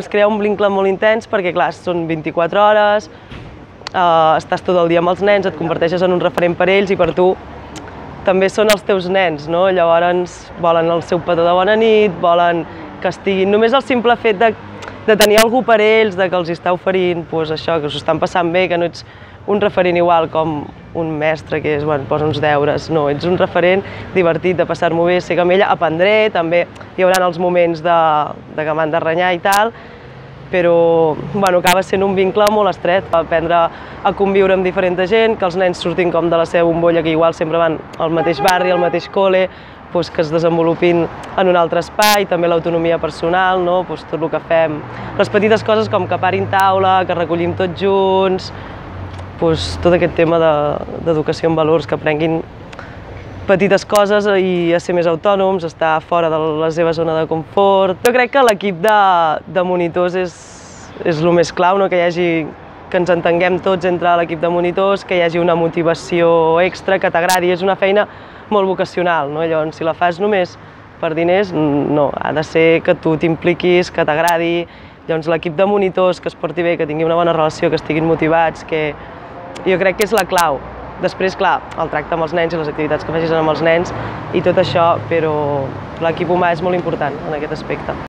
Es crea un vincle molt intens perquè, clar, són 24 hores, eh, estàs tot el dia amb els nens, et converteixes en un referent per ells i per tu també són els teus nens, no? Llavors volen el seu petó de bona nit, volen que estiguin... Només el simple fet de, de tenir algú per ells, de que els està oferint pues, això, que s'ho estan passant bé, que no ets un referent igual com un mestre que és, bueno, posa uns deures, no, ets un referent divertit de passar-m'ho bé, sé que amb ella aprendré, també hi haurà els moments de, de que m'han de renyar i tal, però bueno, acaba sent un vincle molt estret, aprendre a conviure amb diferent gent, que els nens surtin com de la seva bombolla, que igual sempre van al mateix barri, al mateix col·le, doncs que es desenvolupin en un altre espai, també l'autonomia personal, no? doncs tot el que fem. Les petites coses com que parin taula, que recollim tots junts, doncs tot aquest tema d'educació de, en valors, que aprenguin petites coses i a ser més autònoms, estar fora de la seva zona de confort. Jo crec que l'equip de, de monitors és, és el més clau, no? que hi hagi que ens entenguem tots entre l'equip de monitors, que hi hagi una motivació extra, que t'agradi. És una feina molt vocacional, no? Llavors, si la fas només per diners, no, ha de ser que tu t'impliquis, que t'agradi. Llavors, l'equip de monitors que es porti bé, que tingui una bona relació, que estiguin motivats, que jo crec que és la clau. Després, clar, el tracte amb els nens i les activitats que facis amb els nens i tot això, però l'equip humà és molt important en aquest aspecte.